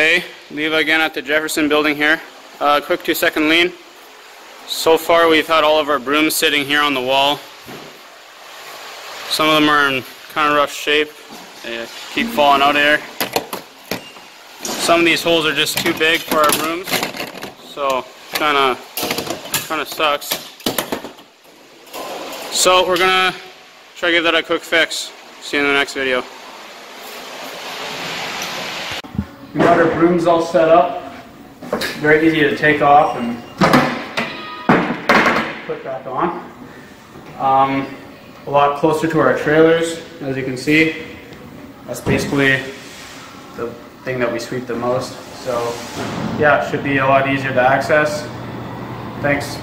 Hey, Leva again at the Jefferson building here. Uh, quick two second lean. So far we've had all of our brooms sitting here on the wall. Some of them are in kind of rough shape. They keep falling out of here. Some of these holes are just too big for our brooms. So kind of kind of sucks. So we're gonna try to give that a quick fix. See you in the next video. We got our brooms all set up. Very easy to take off and put back on. Um, a lot closer to our trailers, as you can see. That's basically the thing that we sweep the most. So yeah, it should be a lot easier to access. Thanks.